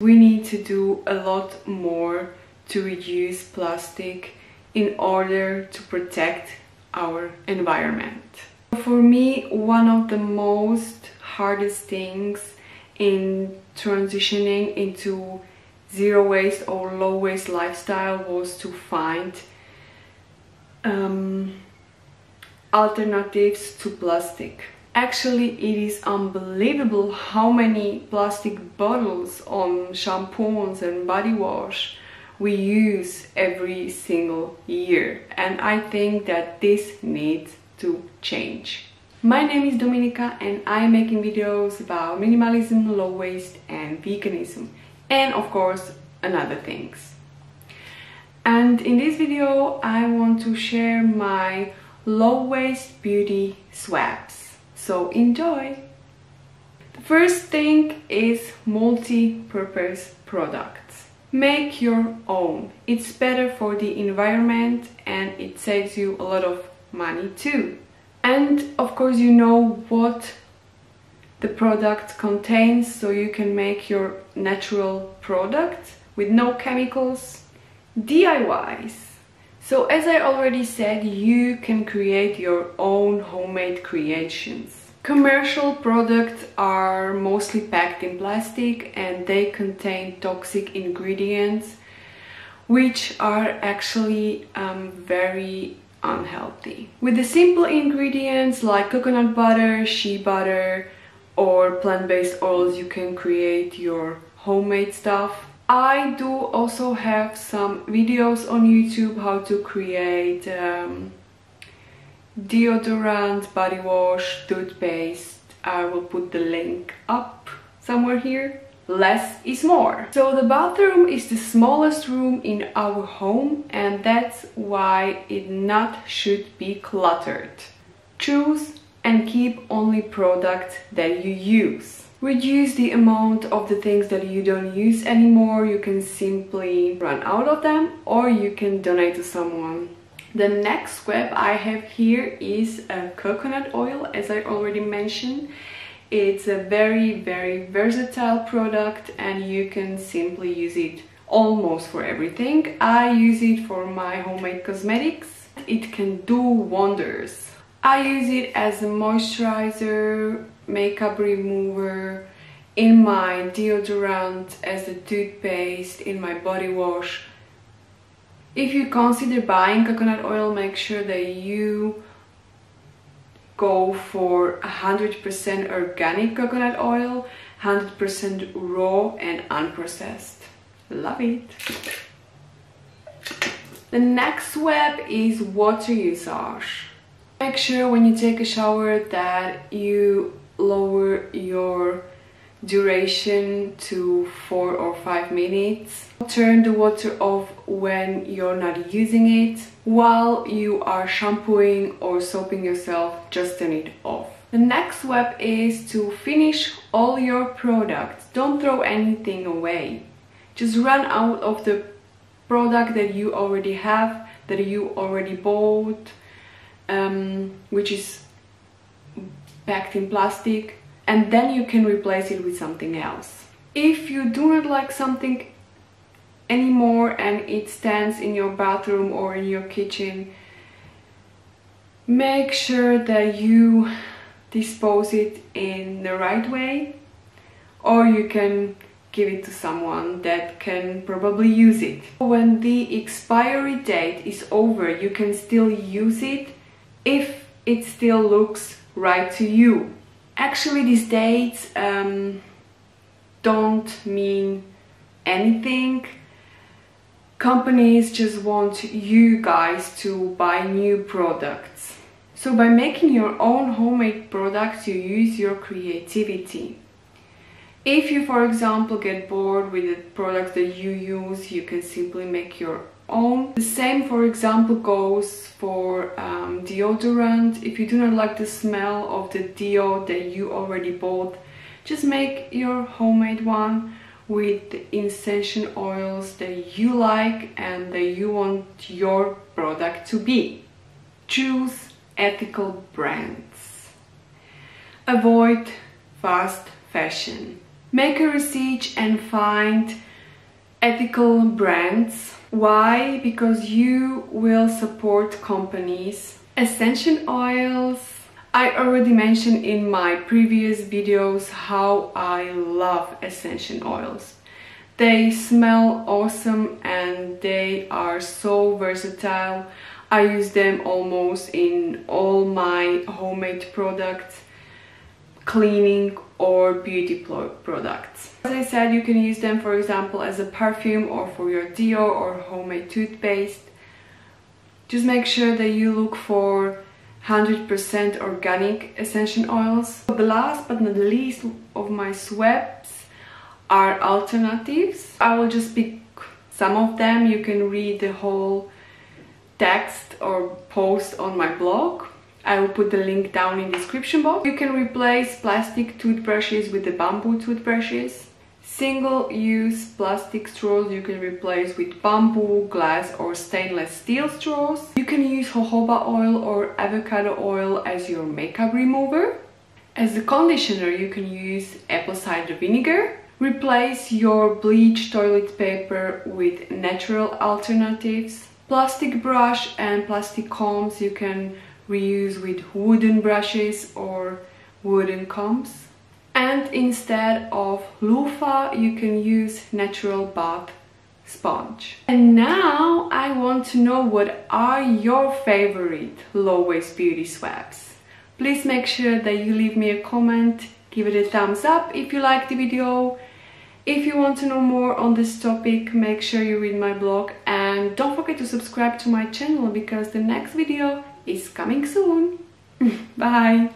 We need to do a lot more to reduce plastic in order to protect our environment. For me, one of the most hardest things in transitioning into zero waste or low waste lifestyle was to find um, alternatives to plastic. Actually, it is unbelievable how many plastic bottles on shampoos and body wash we use every single year and I think that this needs to change. My name is Dominika and I'm making videos about minimalism, low waste and veganism and of course another things. And in this video I want to share my low waste beauty swaps. So enjoy! The first thing is multi-purpose products. Make your own. It's better for the environment and it saves you a lot of money too. And of course you know what the product contains so you can make your natural product with no chemicals. DIYs. So as I already said, you can create your own homemade creations. Commercial products are mostly packed in plastic and they contain toxic ingredients which are actually um, very unhealthy. With the simple ingredients like coconut butter, shea butter or plant-based oils you can create your homemade stuff. I do also have some videos on YouTube how to create um, deodorant, body wash, toothpaste. I will put the link up somewhere here. Less is more. So the bathroom is the smallest room in our home and that's why it not should be cluttered. Choose and keep only products that you use. Reduce the amount of the things that you don't use anymore. You can simply run out of them or you can donate to someone. The next web I have here is a coconut oil as I already mentioned. It's a very very versatile product and you can simply use it almost for everything. I use it for my homemade cosmetics. It can do wonders. I use it as a moisturizer, makeup remover, in my deodorant, as a toothpaste, in my body wash. If you consider buying coconut oil, make sure that you go for 100% organic coconut oil, 100% raw and unprocessed. Love it! The next web is water usage. Make sure when you take a shower that you lower your duration to 4 or 5 minutes. Turn the water off when you're not using it. While you are shampooing or soaping yourself, just turn it off. The next step is to finish all your products. Don't throw anything away. Just run out of the product that you already have, that you already bought, um, which is packed in plastic and then you can replace it with something else. If you do not like something anymore and it stands in your bathroom or in your kitchen, make sure that you dispose it in the right way or you can give it to someone that can probably use it. When the expiry date is over, you can still use it if it still looks right to you. Actually, these dates um, don't mean anything. Companies just want you guys to buy new products. So by making your own homemade products, you use your creativity. If you, for example, get bored with the products that you use, you can simply make your own. The same, for example, goes for um, deodorant. If you do not like the smell of the deo that you already bought, just make your homemade one with the essential oils that you like and that you want your product to be. Choose ethical brands. Avoid fast fashion. Make a research and find ethical brands. Why? Because you will support companies. Essential oils. I already mentioned in my previous videos how I love essential oils. They smell awesome and they are so versatile. I use them almost in all my homemade products, cleaning or beauty products. As I said, you can use them for example as a perfume or for your deo or homemade toothpaste. Just make sure that you look for 100% organic essential oils. The last but not least of my sweats are alternatives. I will just pick some of them. You can read the whole text or post on my blog. I will put the link down in the description box. You can replace plastic toothbrushes with the bamboo toothbrushes. Single-use plastic straws you can replace with bamboo, glass or stainless steel straws. You can use jojoba oil or avocado oil as your makeup remover. As a conditioner you can use apple cider vinegar. Replace your bleach toilet paper with natural alternatives plastic brush and plastic combs you can reuse with wooden brushes or wooden combs. And instead of loofah you can use natural bath sponge. And now I want to know what are your favorite low waste beauty swaps. Please make sure that you leave me a comment give it a thumbs up if you like the video if you want to know more on this topic, make sure you read my blog and don't forget to subscribe to my channel because the next video is coming soon. Bye!